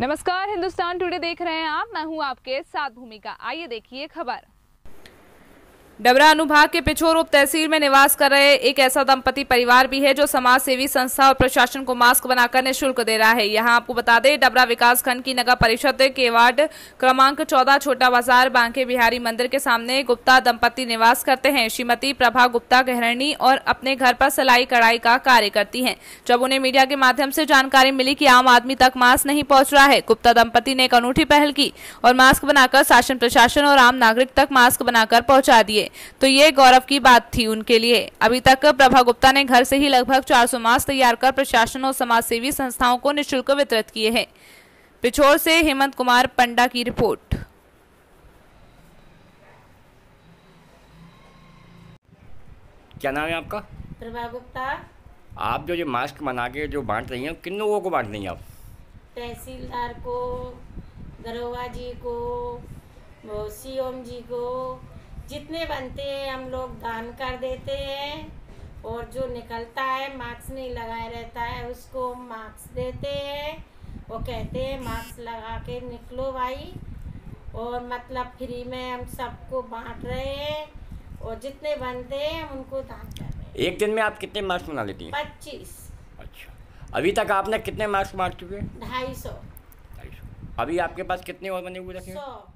नमस्कार, हिंदुस्तान टुडे देख रहे हैं आप। मैं हूँ आपके साथ भूमिका। आइए देखिए खबर। डबरा अनुभाग के पिछोर उप तहसील में निवास कर रहे एक ऐसा दंपति परिवार भी है जो समाज सेवी संस्था और प्रशासन को मास्क बनाकर निःशुल्क दे रहा है। यहाँ आपको बता दें, डबरा विकास खंड की नगर परिषद के वार्ड क्रमांक 14 छोटा बाज़ार, बांके, बिहारी मंदिर के सामने गुप्ता दंपति निवास करते हैं। श्रीमती प्रभा गुप्ता गहरणी और अपने घर पर सिलाई कढ़ाई का कार्य करती है। जब उन्हें मीडिया के माध्यम से जानकारी मिली की आम आदमी तक मास्क नहीं पहुँच रहा है, गुप्ता दंपति ने एक अनूठी पहल की और मास्क बनाकर शासन प्रशासन और आम नागरिक तक मास्क बनाकर पहुँचा दिए। तो ये गौरव की बात थी उनके लिए। अभी तक प्रभा गुप्ता ने घर से ही लगभग 400 मास्क तैयार कर प्रशासन और समाज सेवी संस्थाओं को निःशुल्क वितरित किए हैं। पिछोर से हेमंत कुमार पंडा की रिपोर्ट। क्या नाम है आपका? प्रभा गुप्ता। आप जो ये मास्क बना के जो बांट रही हैं किन लोगों को बांट रही हैं आप? तहसीलदार को दरोगा जी को सीओम जी को जितने बनते हैं हम लोग दान कर देते हैं। और जो निकलता है मास्क नहीं लगाए रहता है उसको मास्क देते हैं। वो कहते हैं मास्क लगा के निकलो भाई। और मतलब फ्री में हम सबको बांट रहे हैं। और जितने बनते हैं हम उनको दान कर रहे हैं। एक दिन में आप कितने मास्क बना लेती हैं? पच्चीस। अच्छा। अभी तक आपने कितने मास्क बांट चुके हैं? ढाई सौ। अभी आपके पास कितने और बने हुए रखे हैं? सौ।